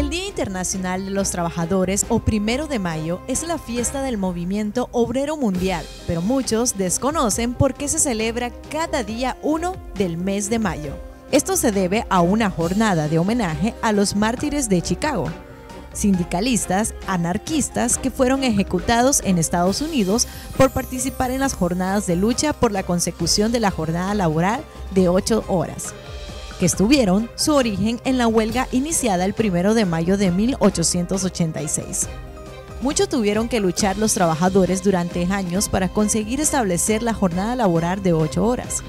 El Día Internacional de los Trabajadores o Primero de Mayo es la fiesta del movimiento obrero mundial, pero muchos desconocen por qué se celebra cada día 1 del mes de mayo. Esto se debe a una jornada de homenaje a los mártires de Chicago, sindicalistas anarquistas que fueron ejecutados en Estados Unidos por participar en las jornadas de lucha por la consecución de la jornada laboral de 8 horas que estuvieron su origen en la huelga iniciada el 1 de mayo de 1886. Mucho tuvieron que luchar los trabajadores durante años para conseguir establecer la jornada laboral de 8 horas,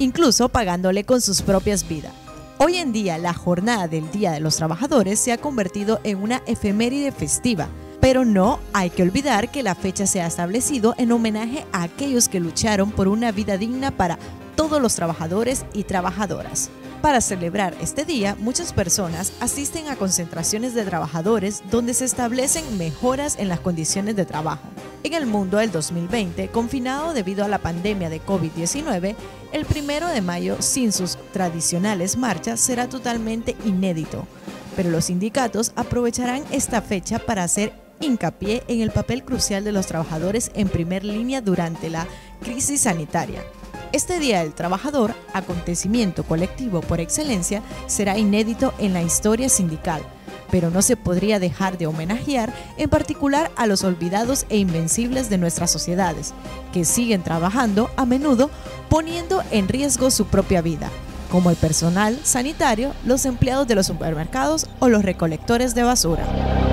incluso pagándole con sus propias vidas. Hoy en día la jornada del Día de los Trabajadores se ha convertido en una efeméride festiva, pero no hay que olvidar que la fecha se ha establecido en homenaje a aquellos que lucharon por una vida digna para todos los trabajadores y trabajadoras. Para celebrar este día, muchas personas asisten a concentraciones de trabajadores donde se establecen mejoras en las condiciones de trabajo. En el mundo del 2020, confinado debido a la pandemia de COVID-19, el primero de mayo, sin sus tradicionales marchas, será totalmente inédito. Pero los sindicatos aprovecharán esta fecha para hacer hincapié en el papel crucial de los trabajadores en primer línea durante la crisis sanitaria. Este Día del Trabajador, acontecimiento colectivo por excelencia, será inédito en la historia sindical, pero no se podría dejar de homenajear en particular a los olvidados e invencibles de nuestras sociedades, que siguen trabajando a menudo poniendo en riesgo su propia vida, como el personal sanitario, los empleados de los supermercados o los recolectores de basura.